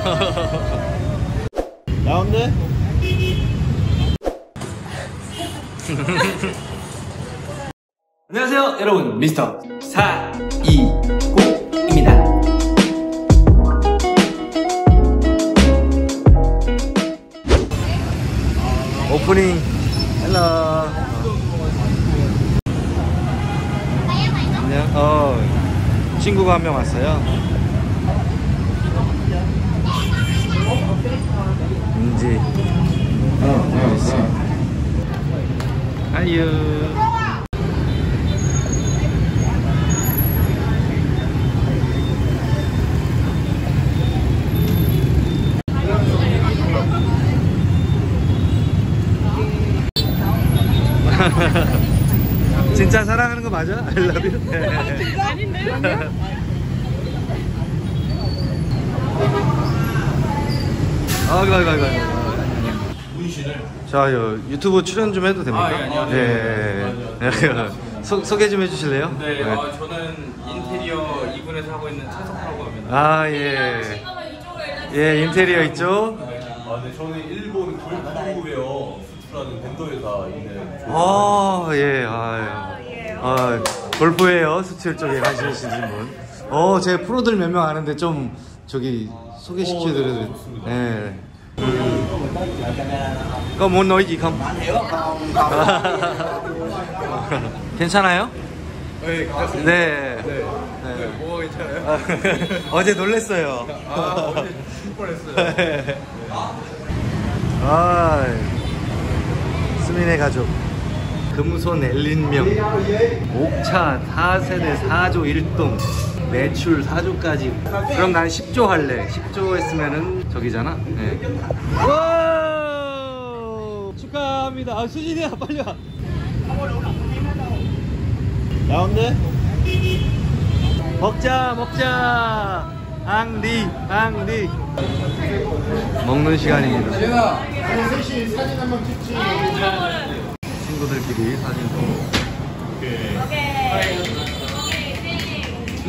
나온대? 안녕하세요 여러분. 미스터 420입니다. 오프닝. 헬로. 안녕. 어 친구가 한 명 왔어요 은지 어 아유 진짜 사랑하는 거 맞아? I love you. 진짜? 아닌데? 아이고 아이고 아이고 자 요, 유튜브 출연 좀 해도 됩니까? 아, 예, 안녕하세요. 예, 예, 예. 소, 소개 좀 해주실래요? 네, 어, 저는 인테리어 2군에서 하고 있는 차석하고 합니다. 아 예. 예 인테리어 있죠? 아, 네, 저는 일본 골프웨어 수출하는 벤더 회사 있는 아, 예, 아유. 아, 골프웨어 수출 쪽에 관심이신 분. 어, 제 프로들 몇 명 아는데 좀 저기 소개시켜드려도. 예. Có muốn nói gì không? 괜찮아요? 네, 네. 네. 뭐 괜찮아요? 어제 놀랬어요. 아, 어제 뻔했어요. 아, 수민의 가족. 금손 엘린명. 옥차 4세대 4조 1동. 매출 4조까지. 그럼 난 10조 할래. 10조 했으면은 저기잖아. 네. 와! 축하합니다. 아, 수진이야, 빨리 와. 나온대? 먹자 먹자 앙리 앙리 먹는 시간입니다 친구들끼리 사진도 오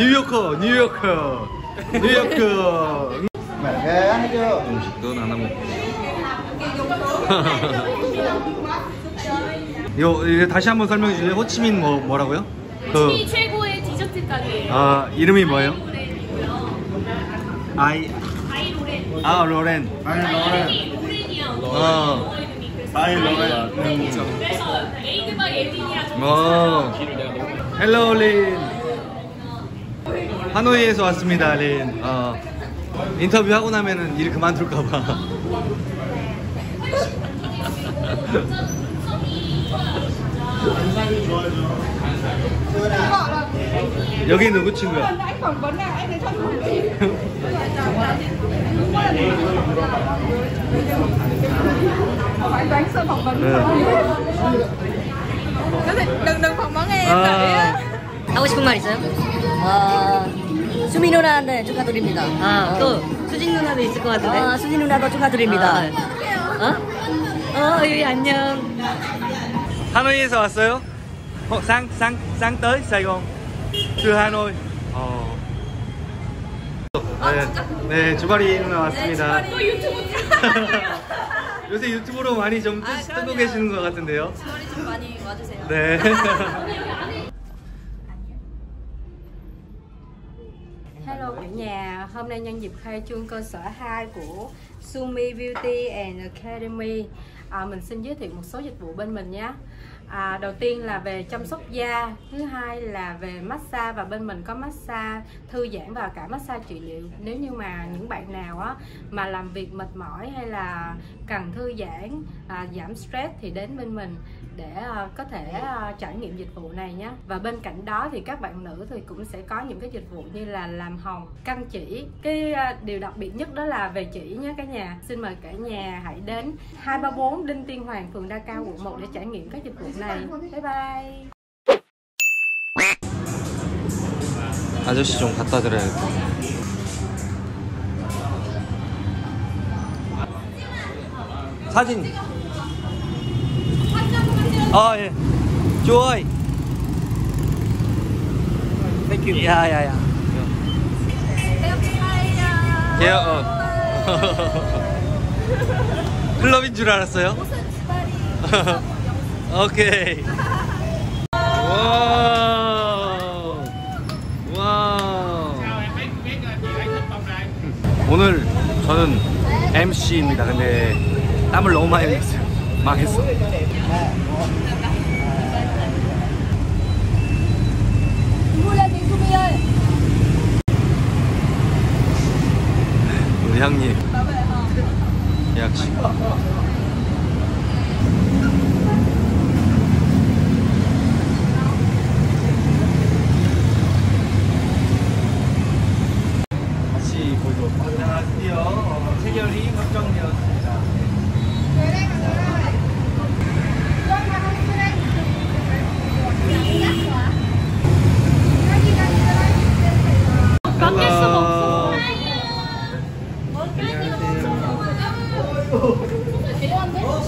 뉴요커 뉴요커 뉴요커 음식도 나눠 먹고 이거, 이거 다시 한번 설명해 주실래요? 호치민 뭐, 뭐라고요? 그, 이 최고의 디저트 가게예요. 아, 이름이 뭐예요? 아이, 아이 로렌. 아, 로렌. 이름이 로렌이야. 어. 아이, 로렌. 그래서 에이드 바이 에딘이랑 어. 헬로 린. 하노이에서 왔습니다, 린. 어. 인터뷰 하고 나면은 일 그만둘까 봐. 여기 누구 친구야? 네. có thể đừng đừng phỏng vấn em 아. tại á 하고 싶은 말 있어요? 아, 수미 누나한테 축하드립니다. 아, 어. 또 수진 누나도 있을 것 같은데. 아, 수진 누나도 축하드립니다. 어? 어, 유이 안녕. 하노이에서 왔어요? 어, 상, 상, 상 tới Sài Gòn. từ Hanoi. 어. 네, 네, 주바리 누나 왔습니다. 또 유튜브 요새 유튜브로 많이 좀 뜨, 뜨고 계시는 것 같은데요. 주말에 좀 많이 와주세요. 네. nhà, hôm nay nhân dịp khai trương cơ sở 2 của Sumi Beauty and Academy. À, Mình xin giới thiệu một số dịch vụ bên mình nhé à, Đầu tiên là về chăm sóc da Thứ hai là về massage và bên mình có massage thư giãn và cả massage trị liệu. Nếu như mà những bạn nào á, mà làm việc mệt mỏi hay là cần thư giãn, à, giảm stress thì đến bên mình để à, có thể à, trải nghiệm dịch vụ này nhé. Và bên cạnh đó thì các bạn nữ thì cũng sẽ có những cái dịch vụ như là làm hồng căng chỉ. Cái à, điều đặc biệt nhất đó là về chỉ nhé cả nhà. Xin mời cả nhà hãy đến 234 Đinh Tiên Hoàng phường Đa Cao quận 1 để trải nghiệm các dịch vụ bye bye 아저씨 좀 갖다 드려야겠다. 사진. 아 예. 좋아이. 땡큐. 야야야. 예. 어. 클럽인 줄 알았어요? 오케이. 와우. 와우. 오늘 저는 MC입니다. 근데 땀을 너무 많이 흘렸어요. 망했어. 우리 형님. 역시. 다시 보도록 하겠습니다. 드디어 어, 체결이 확정되었습니다. 바뀔 수가 없어.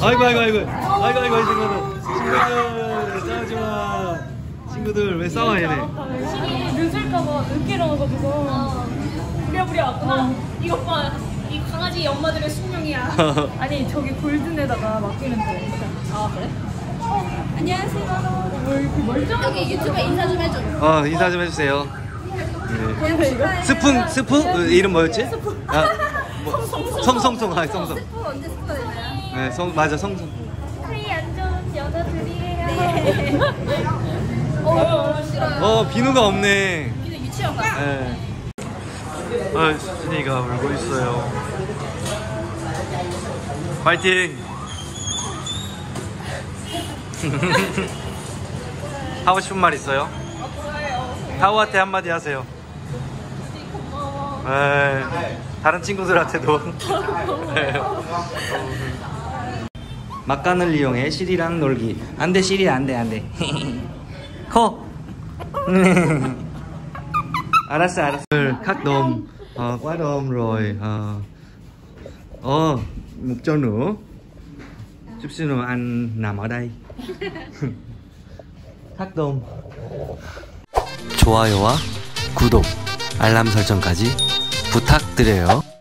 아이고 아이고 아이고. 아이고 아이고 이 친구들 친구들 싸우지 마. 친구들 왜 싸워 얘네? 늦을까봐 늦게 일어나가지고. 부랴부랴. 왔구나 이것 봐이 강아지 엄마들의 숙명이야. 아니 저기 골든에다가 맡기는데 아 그래? 어, 안녕하세요. 왜 이렇게 멀쩡하게 여기 유튜브에 인사 좀 해줘. 어 인사 좀 해주세요. 네. 스푼 스푼? 어, 이름 뭐였지? 아, 뭐, 성성성 아 성성 언제 스포 되나요? 네, 성 맞아 성성. 사이 안 좋은 여자들이에요. 어 싫어요. 어 비누가 없네. 근데 유치원 갔어 네. 아 수진이가 울고 있어요. 파이팅! 하고 싶은 말 있어요? 하우한테 한마디 하세요. 네. 다른 친구들한테도. 네. 막간을 이용해 시리랑 놀기 안돼 시리 안돼 안돼 커 알았어 알았어 nữa chút xíu nữa anh nằm ở đây khắc đôm 좋아요와 구독 알람 설정까지 부탁드려요